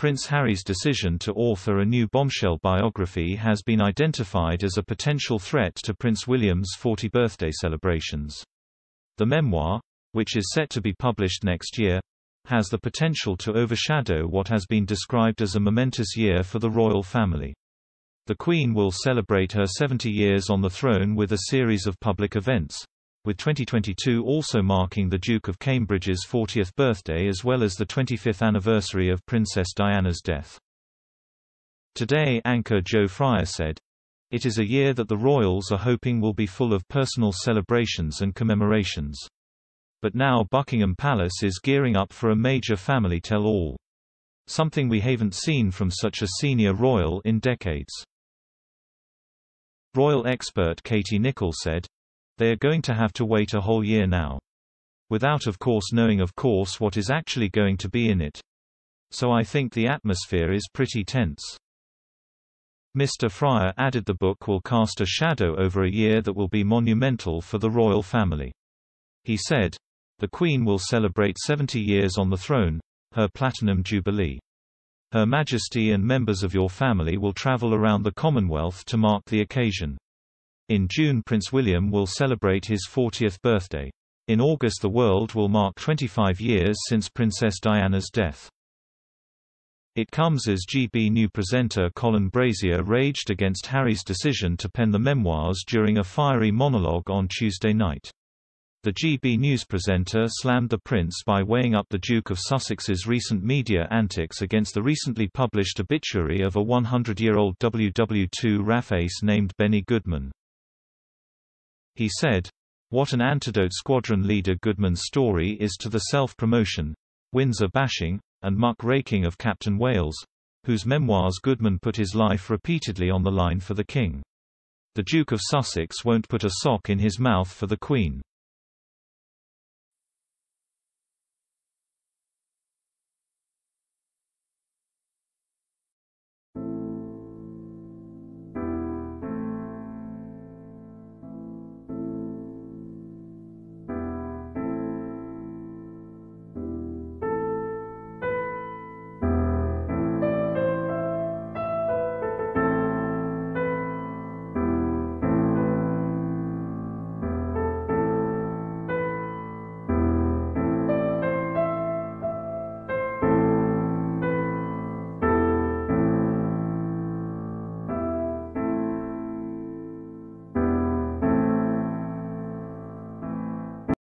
Prince Harry's decision to author a new bombshell biography has been identified as a potential threat to Prince William's 40 birthday celebrations. The memoir, which is set to be published next year, has the potential to overshadow what has been described as a momentous year for the royal family. The Queen will celebrate her 70 years on the throne with a series of public events, with 2022 also marking the Duke of Cambridge's 40th birthday as well as the 25th anniversary of Princess Diana's death. Today anchor Joe Fryer said, It is a year that the royals are hoping will be full of personal celebrations and commemorations. But now Buckingham Palace is gearing up for a major family tell-all. Something we haven't seen from such a senior royal in decades. Royal expert Katie Nicholl said, They are going to have to wait a whole year now. Without of course knowing of course what is actually going to be in it. So I think the atmosphere is pretty tense. Mr. Fryer added the book will cast a shadow over a year that will be monumental for the royal family. He said, the Queen will celebrate 70 years on the throne, her Platinum Jubilee. Her Majesty and members of your family will travel around the Commonwealth to mark the occasion. In June Prince William will celebrate his 40th birthday. In August the world will mark 25 years since Princess Diana's death. It comes as GB News presenter Colin Brazier raged against Harry's decision to pen the memoirs during a fiery monologue on Tuesday night. The GB News presenter slammed the prince by weighing up the Duke of Sussex's recent media antics against the recently published obituary of a 100-year-old WW2 RAF ace named Benny Goodman. He said, What an antidote squadron leader Goodman's story is to the self-promotion, Windsor bashing, and muck-raking of Captain Wales, whose memoirs Goodman put his life repeatedly on the line for the king. The Duke of Sussex won't put a sock in his mouth for the Queen.